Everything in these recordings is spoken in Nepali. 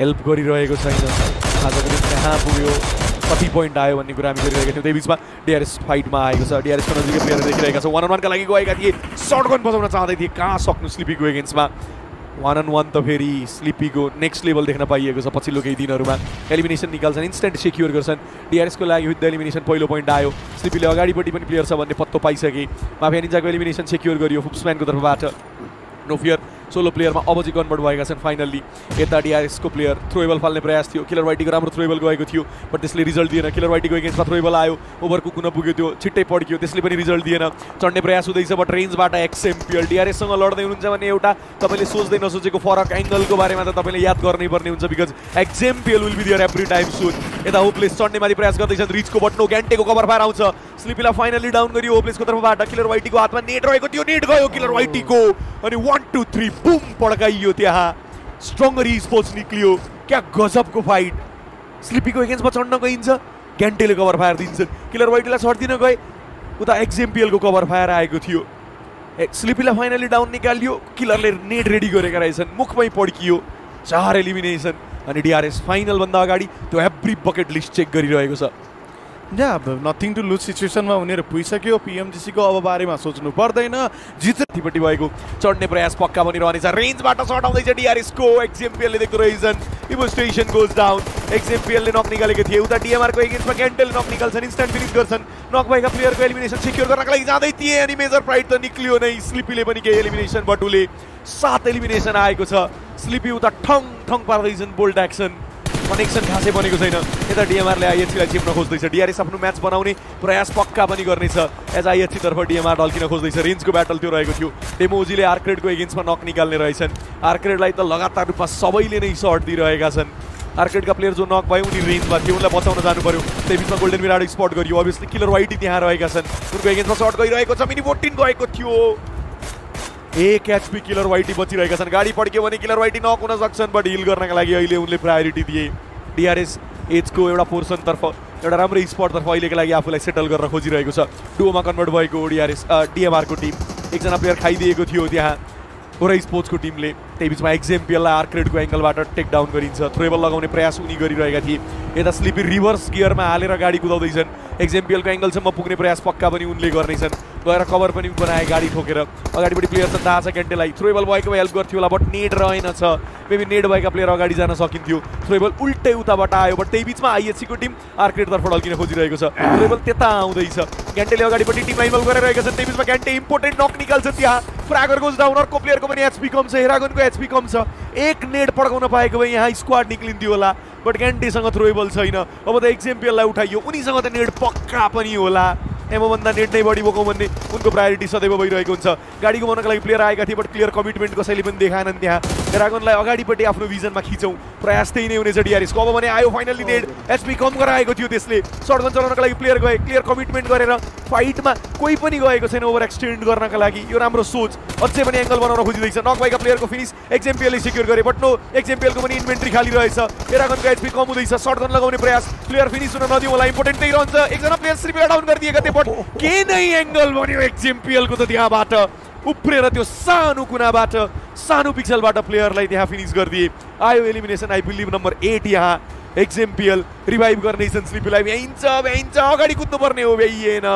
हेल्प गरिरहेको छैन। आजको दिन कहाँ पुग्यो? कति पोइन्ट आयो भन्ने कुरा हामी गरिरहेका थियौँ। त्यही बिचमा डिआरएस फाइटमा आएको छ। डिआरएसको नजिकै प्लेयर देखिरहेका छौँ। वान अन वानका लागि गएका थिए। सर्ट गन बजाउन चाहँदै थिए। कहाँ सक्नु स्लिपीको एगेन्स्टमा वान अन वान त फेरि स्लिपीको नेक्स्ट लेभल देख्न पाइएको छ पछिल्लो केही दिनहरूमा। एलिमिनेसन निकाल्छन्। इन्स्टेन्ट सेक्योर गर्छन्। डिआरएसको लागि विथ द एलिमिनेसन पहिलो पोइन्ट आयो। स्लिपीले अगाडिपट्टि पनि प्लेयर छ भन्ने पत्तो पाइसके। माफिया निन्जाको एलिमिनेसन सेक्योर गरियो। फुप्सम्यानको तर्फबाट। नो फियर सोलो प्लेयरमा अब चाहिँ कन्भर्ट भएका छन् फाइनल्ली यता डिआरएसको प्लेयर थ्रोएबल फाल्ने प्रयास थियो किलर वाइटीको राम्रो थ्रोएबल गएको थियो बट त्यसले रिज़ल्ट दिएन किलर वाइटीको एगेन्स्टमा थ्रोएबल आयो ओभर कुकुन पुग्यो त्यो छिट्टै पड्क्यो त्यसले पनि रिज़ल्ट दिएन चढ्ने प्रयास हुँदैछ बट रेन्जबाट एक्सएमपिएल डिआरएससँग लड्दै हुनुहुन्छ भने एउटा तपाईँले सोच्दै नसोचेको फरक एङ्गलको बारेमा त तपाईँले याद गर्नै पर्ने हुन्छ because एक्जेम्पिएल will be there every time सुन यता होपलेस चढ्नेमाथि प्रयास गर्दैछन् रिचको बट्नो ग्यान्टेको कभर फायर आउँछ स्लिपीलाई फाइनली डाउन गरियो होपलेसको तर्फबाट किलर वाइटीको हातमा नेट रहेको थियो नेट गयो किलर वाइटीको अनि वान टू थ्री बुम पड्काइयो त्यहाँ। स्ट्रङ्गर स्पोर्ट्स निक्लियो। क्या गजबको फाइट स्लिपीको एगेन्स्टमा चढ्न गइन्छ। ग्यान्टेले कभर फायर दिन्छन्। किलर वाइटीलाई छड्दिन गए। उता एक्जेम्पिएलको कभर फायर आएको थियो। ए स्लिपीलाई फाइनली डाउन निकालियो। किलरले नेट रेडी गरेका रहेछन्। मुखमै पड्कियो। चार एलिमिनेसन अनि डिआरएस फाइनलभन्दा अगाडि त्यो एभ्री बकेट लिस्ट चेक गरिरहेको छ। या नथिङ टु लुज सिचुएसनमा उनीहरू पुगिसक्यो। पिएमजिसीको अब बारेमा सोच्नु पर्दैन। जित माथिपट्टि भएको चढ्ने प्रयास पक्का पनि रहनेछ। रेन्जबाट सर्ट आउँदैछ डिआरएसको एक्जेम्पिएलले देख्दो रहेछन् इभो स्टेसन गोज डाउन एक्जेम्पिएलले नक निकालेको थिए उता डिएमआरको एगेन्स्टमा क्यान्टेलले नक निकाल्छन्। इन्स्ट्यान्ट फिनिस गर्छन्। नक भएका प्लेयरको एलिमिनेसन सिक्योर गर्नको लागि जाँदै थिए अनि मेजर प्राइड त निक्लियो नै। स्लिपीले पनि केही एलिमिनेसन बटुले। सात एलिमिनेसन आएको छ। स्लिपी उता ठङ ठङ पार्दैछन् बोल्ट एक्सन कनेक्सन खासै बनेको छैन। यता डिएमआरले आइएचसीलाई चिप्न खोज्दैछ। डिआरएस आफ्नो म्याच बनाउने प्रयास पक्का पनि गर्नेछ। एज आइएचसी तर्फ डिएमआर ढल्किन खोज्दैछ। रेन्जको ब्याटल त्यो रहेको थियो। डेमोजीले आर्क्रेडको एगेन्स्टमा नक निकाल्ने रहेछन्। आर्क्रेडलाई त लगातार रूपमा सबैले नै सर्ट दिइरहेका छन्। आर्केडका प्लेयर जो नक भयो उनी रेन्जमा थियो उनलाई बचाउन जानु पर्यो। त्यही बिचमा गोल्डन विराट स्पट गरियो। अभियसली किलर वाइटी त्यहाँ रहेका छन्। उनको एगेन्स्टमा सर्ट गइरहेको मिनी फोर्टिन गएको थियो। एक एचपी किलर वाइटी बचिरहेका छन् गाडी भने किलर वाइटी नक हुन सक्छन् बट हिल गर्नका लागि अहिले उनले प्रायोरिटी दिए। डिआरएस एजको एउटा पोर्सनतर्फ एउटा राम्रो स्पटतर्फ अहिलेको लागि आफूलाई सेटल गर्न खोजिरहेको छ। डुओमा कन्भर्ट भएको डिआरएस डिएमआरको टिम एकजना प्लेयर खाइदिएको थियो त्यहाँ होरै स्पोर्ट्सको टिमले त्यही बिचमा एक्जेम्पियललाई आर्क्रेडको एङ्गलबाट टेक डाउन गरिन्छ। थ्रोएबल लगाउने प्रयास उनी गरिरहेका थिए। स्लिपी रिभर्स गियरमा हालेर गाडी कुदाउँदैछन्। एक्जेम्पियलको एङ्गलसम्म पुग्ने प्रयास पक्का पनि उनले कभर पनि बनाए गाडी ठोकेर अगाडिपट्टि प्लेयर छ, थाहा छ क्यान्टेलाई थ्रोएबल भए हेल्प गर्थ्यो होला बट नेट रहेनछ मेबी नेट भएका प्लेयर अगाडि जान सकिन्थ्यो। थ्रोएबल उल्टै उताबाट आयो बट त्यही बिचमा आइएचसीको टिम आर्केटतर्फ ढल्किन खोजिरहेको छ। थ्रोएबल त्यता आउँदैछ। क्यान्टेले अगाडिपट्टि टिम आइमल गरिरहेका छन् त्यही बिचमा क्यान्टे इम्पोर्टेन्ट नक निकाल्छ त्यहाँ। फ्रागर गोज डाउन अर्को प्लेयरको पनि एचपी कम छ हेरागनको एचपी कम छ। एक नेट पड्काउन पाएको भए यहाँ स्क्वाड निक्लिन्थ्यो होला बट क्यान्टेसँग थ्रोएबल छैन। अब त एक्जेम्पियललाई उठाइयो, उनीसँग त नेट पक्का पनि होला। एमोभन्दा नेट नै बढी बोकौँ भन्ने उनको प्रायोरिटी सदैव भइरहेको हुन्छ गाडी घुमाउनको लागि प्लेयर आएका थिए बट क्लियर कमिटमेन्ट कसैले पनि देखाएनन् त्यहाँ ड्रागनलाई अगाडिपट्टि आफ्नो भिजनमा खिचौँ। प्रयास त्यही नै हुनेछ डिआरएसको अब भने आयो फाइनली नेट एचपी कम गराएको थियो त्यसले सर्टगन चलाउनको लागि प्लेयर गए। क्लियर कमिटमेन्ट गरेर फाइटमा कोही पनि गएको छैन ओभर एक्सटेन्ड गर्नका लागि सोच। अझै पनि एङ्गल बनाउन खोजिँदैछ। नक भएका प्लेयरको फिनिस एक्जेम्पियलले सिक्योर गरे बट नो एक्जेम्पियलको पनि इन्भेन्ट्री खाली रहेछ। एरागनको एचपी कम हुँदैछ सर्टगन लगाउने प्रयास। प्लेयर फिनिस हुन नदिउँ होला इम्पोर्टेन्ट रहन्छ। एकजना प्लेयर श्रीपिला डाउन गरिदिएका थिए बट के नै एङ्गल बन्यो एक्जेम्पियलको त त्यहाँबाट। उफ्रेर त्यो सानो कुनाबाट सानो पिक्सलबाट प्लेयरलाई त्यहाँ फिनिस गरिदिए। आयो elimination I believe number eight यहाँ। एक्जेम्पियल रिभाइभ गर्नेछन् स्लिपीलाई भ्याइन्छ भ्याइन्छ अगाडि कुद्नुपर्ने हो भ्याइएन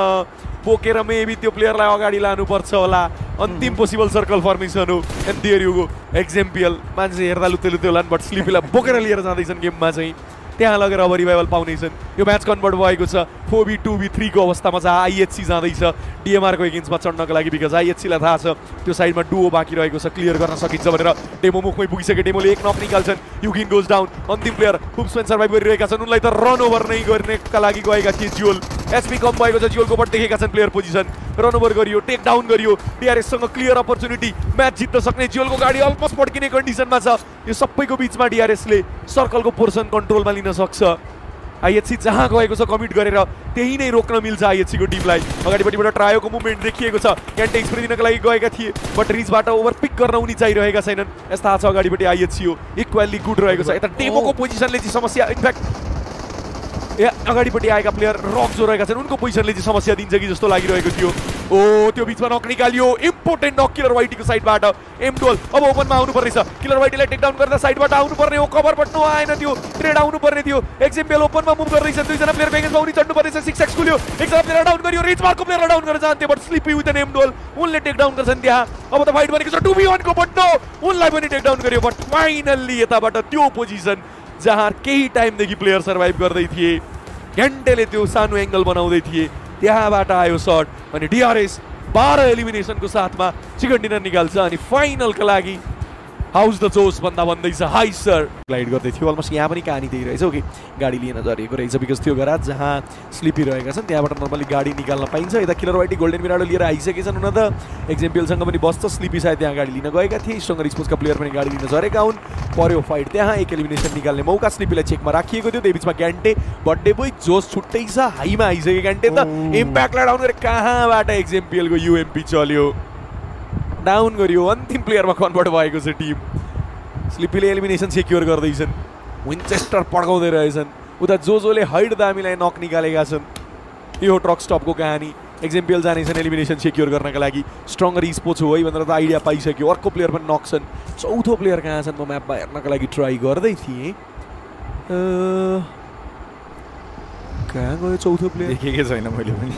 बोकेर मेबी त्यो प्लेयरलाई अगाडि लानुपर्छ होला। अन्तिम पोसिबल सर्कल फर्मेसन हो and there you go exemplary मान्छे हेर्दा लुते लुते होला बट स्लिपीलाई बोकेर लिएर जाँदैछन् गेममा चाहिँ। त्यहाँ लगेर अब रिभाइभल पाउनेछन्। यो म्याच कन्भर्ट भएको छ। फोर बी, टू बी थ्रीको अवस्थामा चाहिँ आइएचसी जाँदैछ। डिएमआरको एगेन्स्टमा चढ्नको लागि बिकज आइएचसीलाई थाहा छ। त्यो साइडमा डुओ बाँकी क्लियर गर्न सकिन्छ भनेर डेमो मुखमै पुगिसक्यो डेमोले एक नक निकाल्छन्। युकिन गोज डाउन अन्तिम प्लेयर हुप्समेन सर्भाइभ गरिरहेका छन्। उनलाई त रन ओभर नै गर्नेका लागि गएका थिए जियोल एसपी कम भएको छ। जियोलको बट देखेका छन् प्लेयर पोजिसन रन ओभर गरियो टेक डाउन गरियो। डिआरएससँग क्लियर अपर्च्युनिटी म्याच जित्न सक्ने जियोलको गाडी अलमोस्ट पड्किने कन्डिसनमा छ। यो सबैको बिचमा डिआरएसले सर्कलको पोर्सन कन्ट्रोलमा लिन सक्छ। आइएचसी जहाँ गएको छ कमिट गरेर त्यही नै रोक्न मिल्छ आइएचसीको टिमलाई अगाडिपट्टिबाट ट्रायोको मुभमेन्ट देखिएको छ। कैंटे स्प्रे दिनको लागि गएका थिए बट रिचबाट ओवर पिक गर्न उनी चाहिरहेका छैनन्। यस्ता थाहा छ अगाडिपट्टि आइएचसी हो। इक्वेल्ली गुड रहेको छ। यता डेमोको पोजिसनले चाहिँ समस्या इनफ्याक्ट या अगाडिपट्टि आएका प्लेयर रक जो रहेका छन्। उनको पोजिसनले समस्या दिन्छ कि जस्तो लागिरहेको थियो। ओ, त्यो बिचमा नक निकालियो। इम्पोर्टेन्ट नक किलर वाइटीको साइडबाट एमडोल अब ओपनमा आउनुपर्ने छ। किलर वाइटीलाई टेक डाउन गर्दा साइडबाट आउनुपर्ने हो। कभर बट्नु आएन त्यो। ट्रेड आउनुपर्ने थियो। एक्जिम्पेल ओपनमा मुभ गर्दैछ। दुईजना प्लेयर बेगेन्समा उनी चढ्नुपर्ने छ। सिक्स एक्स खुल्यो। एकजना प्लेयर डाउन गर्यो। रिच मार्कको प्लेयर डाउन गर्न चाहन्थ्यो बट स्लिपी विथ एन एमडोल उनले टेक डाउन गर्छन् अब त फाइट बनेको छ। बी वानको बट नो उनलाई पनि टेक गर्यो बट फाइनल्ली यताबाट त्यो पोजिसन जहाँ केही प्लेयर सर्भाइभ गर्दै थिए। घन्टेले त्यो सानो एङ्गल बनाउँदै थिए त्यहाँबाट आयो सर्ट अनि डिआरएस बाह्र एलिमिनेसनको साथमा चिकन डिनर निकाल्छ अनि फाइनलका लागि हाउस द जोस भन्दा भन्दैछ हाई सर ग्लाइड गर्दै थियो अलमोस्ट यहाँ पनि कहानी त्यही रहेछ कि? गाडी लिन झरेको रहेछ बिकज त्यो गराज जहाँ स्लिपी रहेका छन् त्यहाँबाट नर्मली गाडी निकाल्न पाइन्छ। यता किलर वाइटी गोल्डन मिराडो लिएर आइसकेछन् हुन त। एक्जाम्पलसँग पनि बस्छ। स्लिपी सायद त्यहाँ गाडी लिन गएका थिए। स्ट्रङ्गर स्पोर्ट्सका प्लेयर पनि गाडी लिन झरेका हुन्। पर्यो फाइट त्यहाँ। एक एलिमिनेसन निकाल्ने मौका स्लिपीलाई चेकमा राखिएको थियो। त्यही बिचमा ग्यान्टे बर्थडे बोय जोस छुट्टै छ। हाईमा आइसक्यो ग्यान्टे त। इम्प्याक्टलाई डाउन गरे कहाँबाट एक्जाम्पलको युएमपी चल्यो? डाउन गरियो अन्तिम प्लेयरमा कन्भर्ट भएको छ टिम स्लिपीले एलिमिनेसन सेक्योर गर्दैछन् विन्चेस्टर पड्काउँदै रहेछन् उता जो जोले हाइड दामीलाई नक निकालेका छन् यो ट्रक स्टपको कहानी एक्जाम्पल जानेछन् एलिमिनेसन सेक्योर गर्नका लागि स्ट्रङ्गर स्पोर्ट्स हो है भनेर त आइडिया पाइसक्यो अर्को प्लेयर पनि नक छन् चौथो प्लेयर कहाँ छन् म म्यापमा हेर्नका लागि ट्राई गर्दै थिएँ कहाँ गयो चौथो प्लेयर देखेकै छैन मैले पनि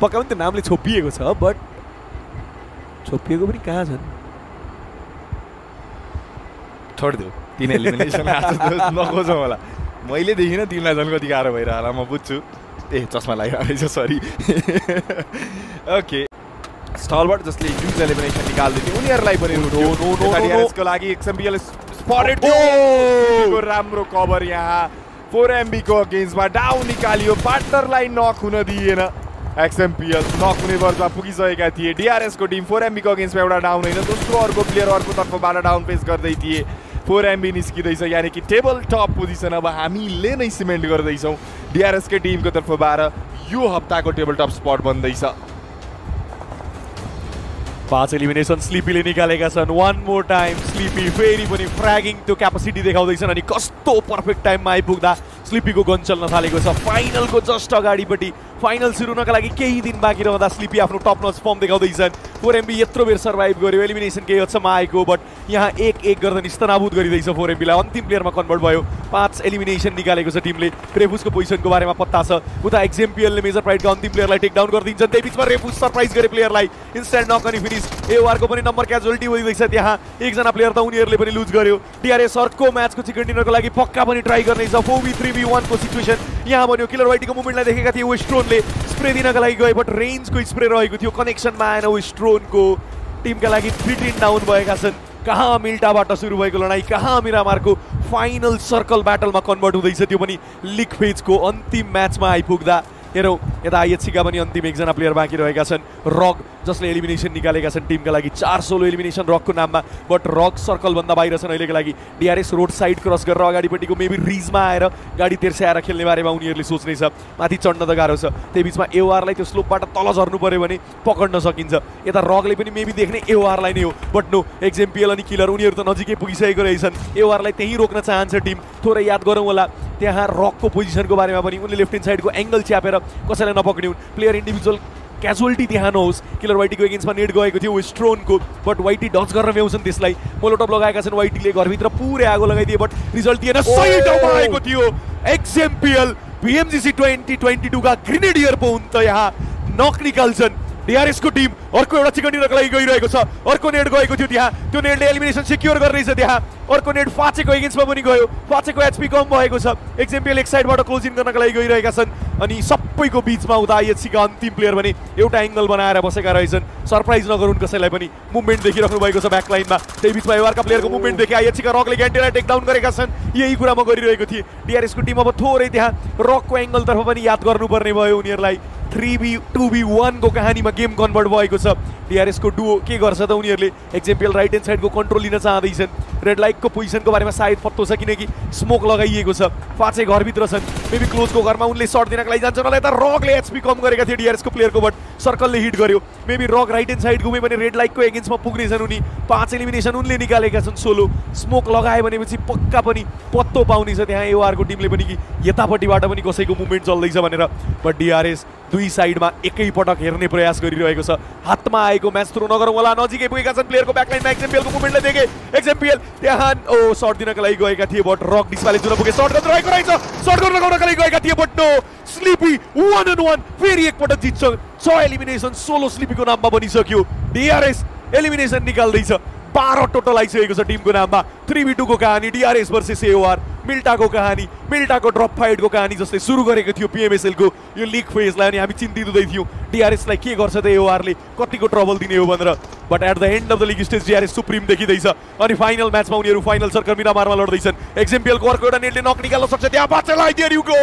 पक्का पनि त्यो नामले छोपिएको छ बट छोपिएको पनि कहाँ छन् छोडिदेऊ तिन एलिमिनेसन नखोजौँ होला मैले देखिनँ तिमीलाई झन् कति गाह्रो भइरह होला म बुझ्छु ए चस्मा लागिरहेको रहेछ सरी ओके स्टलबाट जसले ह्युज एलिमिनेसन निकाल्दै थियो उनीहरूलाई पनि. यसको लागि एक्सएमपिएल स्पटेड! राम्रो कभर यहाँ फोर एमबीको अगेन्स्टमा डाउन निकालियो पार्टनरलाई नक हुन दिएन एक्सएमपिएल नक हुने वर्गमा पुगिसकेका थिए डिआरएसको टिम फोर एमबीको अगेन्स्टमा एउटा डाउन होइन। दोस्रो अर्को प्लेयर अर्को तर्फबाट डाउन फेस गर्दै थिए। फोर एमबी निस्किँदैछ यानि कि टेबल टप पोजिसन अब हामीले नै सिमेन्ट गर्दैछौँ डिआरएसकै टिमको तर्फबाट यो हप्ताको टेबल टप स्पट बन्दैछ। पाँच एलिमिनेसन स्लिपीले निकालेका छन्। वान मोर टाइम स्लिपी फेरि पनि फ्र्यागिङ त्यो क्यापासिटी देखाउँदैछन् अनि कस्तो पर्फेक्ट टाइममा आइपुग्दा स्लिपीको गन चल्न थालेको छ। फाइनलको जस्ट अगाडिपट्टि फाइनल सुरु हुनका लागि केही दिन बाँकी रहँदा स्लिपी आफ्नो टप नच फर्म देखाउँदैछन् फोर एमबी यत्रो बेर सर्भाइभ गर्यो एलिमिनेसन केही हदसम्म आएको बट यहाँ एक एक गर्दा निस्तनाबुद गरिँदैछ फोर एमबीलाई अन्तिम प्लेयरमा कन्भर्ट भयो। पाँच एलिमिनेसन निकालेको छ टिमले रेफुसको पोजिसनको बारेमा पत्ता छ। उता एक्जेम्पियलले मेजर प्राइडका अन्तिम प्लेयरलाई टेक डाउन गरिदिन्छन्। त्यही बिचमा रेफुस सरप्राइज़ गरे प्लेयरलाई इन्स्ट्यान्ट नक अनि फिनिस एओआरको पनि नम्बर क्याजुअलिटी भइरहेछ त्यहाँ। एकजना प्लेयर त उनीहरूले पनि लुज गर्यो। टिआरएस अर्को म्याचको चिकन डिनरको लागि पक्का पनि ट्राई गर्नेछ। फोर बी थ्री बी वानको सिचुएसन यहाँ बन्यो किलर वाइटीको मुभमेन्टलाई देखेका थिए वेस्ट्रोनले स्प्रे दिनका लागि गए बट रेन्जको स्प्रे रहेको थियो। कनेक्सनमा आएन वेस्ट्रोनको टिमका लागि फिटिन डाउन भएका छन्। कहाँ मिल्टाबाट सुरु भएको लडाइँ? कहाँ मिरामारको फाइनल सर्कल ब्याटलमा कन्भर्ट हुँदैछ त्यो पनि लिग फेजको अन्तिम म्याचमा आइपुग्दा। हेरौँ यता आइएचसीका पनि अन्तिम एकजना प्लेयर बाँकी रहेका छन् रक जसले एलिमिनेसन निकालेका छन् टिमका लागि चार सोलो एलिमिनेसन रकको नाममा बट रक सर्कलभन्दा बाहिर छन् अहिलेको लागि डिआरएस रोड साइड क्रस गरेर अगाडिपट्टिको मेबी रिजमा आएर गाडी तेर्स्याएर खेल्ने बारेमा उनीहरूले सोच्नेछ माथि चढ्न त गाह्रो छ त्यही बिचमा एओआरलाई त्यो स्लोपबाट तल झर्नु पऱ्यो भने पकड्न सकिन्छ यता रकले पनि मेबी देख्ने एओआरलाई नै हो बट नो एक्जेम्पियल अनि किलर उनीहरू त नजिकै पुगिसकेको रहेछन् एओआरलाई त्यहीँ रोक्न चाहन्छ टिम थोरै याद गरौँ होला त्यहाँ रकको पोजिसनको बारेमा पनि उनले लेफ़्ट ह्यान्ड साइडको एङ्गल च्यापेर कसैलाई नपक्ने हुन् प्लेयर इन्डिभिजुअल क्याजुअलिटी त्यहाँ नहोस् किलर वाइटीको एगेन्स्टमा नेट गएको थियो स्ट्रोनको बट वाइटी डच गरेर भ्याउँछन् त्यसलाई। मोलोटप लगाएका छन् वाइटीले घरभित्र। पुरै आगो लगाइदिए बट रिजल्ट दिएन। सही ठाउँमा आएको थियो। एक्जेम्पियल पिएमजिसी ट्वेन्टी ट्वेन्टी टूका ग्रिनेडियर पो हुन् त यहाँ नक निकाल्छन् डिआरएसको टिम अर्को एउटा चिकन डिनरको लागि गइरहेको छ अर्को नेट गएको थियो त्यहाँ त्यो नेटले एलिमिनेसन सिक्योर गर्दैछ त्यहाँ अर्को नेट फाचेको एगेन्स्टमा पनि गयो फाचेको एचपी कम भएको छ। एक साइडबाट क्लोज इन गर्नका लागि गइरहेका छन् अनि सबैको बिचमा उता आइएचसीका अन्तिम प्लेयर भने एउटा एङ्गल बनाएर बसेका रहेछन्। सरप्राइज़ नगरून् कसैलाई पनि। मुभमेन्ट देखिराख्नु भएको छ ब्याक लाइनमा त्यही बिचमा एवारका प्लेयरको मुभमेन्ट देखे आइएचसीका रकले ग्यान्टेलाई टेक डाउन गरेका छन्। यही कुरा म गरिरहेको थिएँ। डिआरएसको टिम अब थोरै त्यहाँ रकको एङ्गलतर्फ पनि याद गर्नुपर्ने भयो उनीहरूलाई। Three B two B one को कहानी में गेम कन्वर्ट भएको डिआरएसको डुओ के गर्छ त उनीहरूले। एक्जाम्पल राइट ह्यान्ड साइडको कन्ट्रोल लिन चाहँदैछन्। रेड लाइटको पोजिसनको बारेमा सायद पत्तो छ किनकि स्मोक लगाइएको छ। पाँचै घरभित्र छन्। मेबी क्लोजको घरमा उनले सर्ट दिनको लागि जान्छ। होला यता एचपी कम गरेका थिए डिआरएसको प्लेयरको बट सर्कलले हिट गर्यो। Maybe rock right hand side घुम्यो भने रेड लाइटको एगेन्स्टमा पुग्नेछन् उनी। पाँच एलिमिनेसन उनले निकालेका सोलो स्मोक भनेपछि पक्का पनि पत्तो पाउनेछ त्यहाँ एओआरको टिमले पनि कि यतापट्टिबाट पनि कसैको मुभमेन्ट चल्दैछ भनेर। बट डिआरएस दुई साइडमा एकैपटक हेर्ने प्रयास गरिरहेको छ। हातमा आएको म्याच थ्रो नगरौँ होला। नजिकै पुगेका छन् प्लेयरको ब्याकलाइनमा एक्जाम्पियलको मुभमेन्टलाई देखे। एक्जाम्पियल त्यहाँ ओ सर्ट दिनका लागि गएका थिए बट रक डिस्पाले जुन पुगे सर्ट गर्नु रहेको रहेछ। सर्ट गर्नु लगाउनका लागि गएका थिए but no slippy one and one फेरि एकपटक जित्छ। छ एलिमिनेसन सोलो स्लिपीको नाममा बनिसक्यो। DRS elimination निकाल्दैछ। बाह्र टोटल आइसकेको छ टिमको नाममा। थ्री बी टूको कहानी डिआरएस वर्सेस एओआर मिल्टाको कहानी मिल्टाको ड्रप फाइटको कहानी जस्तै सुरु गरेको थियो पिएमएसएलको यो लिग फेजलाई अनि हामी चिन्तित हुँदै थियौँ डिआरएसलाई के गर्छ त एओआरले कतिको ट्रबल दिने हो भनेर। But at the end of the league stage DRS supreme देखिँदैछ। अनि फाइनल म्याचमा उनीहरू फाइनल सर्कल मिरामारमा लड्दैछन्। एक्जाम्पियलको अर्को एउटा नेटले नक निकाल्न सक्छ। त्यहाँ बाचेलाई there you go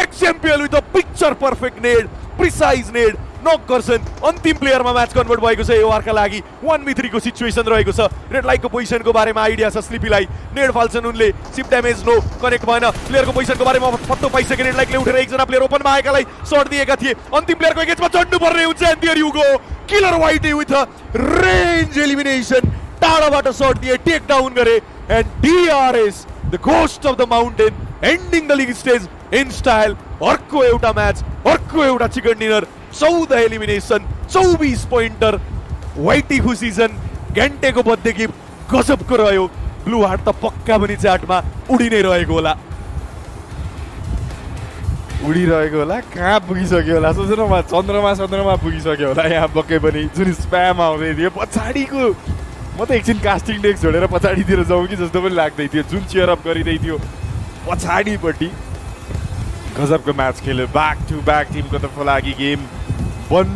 exemplary with a picture perfect nade precise nade knock गर्छन् अन्तिम प्लेयरमा म्याच कन्भर्ट भएको छ एओआरका लागि। वान बी थ्रीको सिचुएसन रहेको छ। रेड लाइटको पोजिसनको बारेमा आइडिया छ स्लिपीलाई नेड फाल्छन् उनले सिप ड्यामेज नो कनेक्ट भएन। प्लेयरको पोजिसनको बारेमा पत्तो पाइसके रेड लाइटले उठेर एकजना प्लेयर ओपनमा आएकालाई सर्ट दिएका थिए। अन्तिम प्लेयरको एगेन्स्टमा चढ्नु पर्ने हुन्छ। You killer white with range elimination टाढाबाट सर्ट दिए टेक डाउन गरे। And DRS the ghost of the mountain ending the league stage in style अर्को एउटा म्याच अर्को एउटा चिकन डिनर चौध एलिमिनेसन चौबिस पोइन्टर वाइटी खुसिजन घन्टेको बर्थडे गिफ्ट गजबको रह्यो ब्लू हार्ट त पक्का पनि चाटमा उडि नै रहेको होला उडिरहेको होला कहाँ पुगिसक्यो होला? सोच न चन्द्रमा चन्द्रमा पुगिसक्यो होला यहाँ पक्कै पनि जुन स्प्याम आउँदै थियो पछाडिको म त एकछिन कास्टिङ डेस्क छोडेर पछाडितिर जाउँ कि जस्तो पनि लाग्दै थियो जुन चियर अप गरिँदै थियो पछाडिपट्टि। गजबको म्याच खेल्यो ब्याक टु ब्याक टिमको तर्फको लागि गेम One.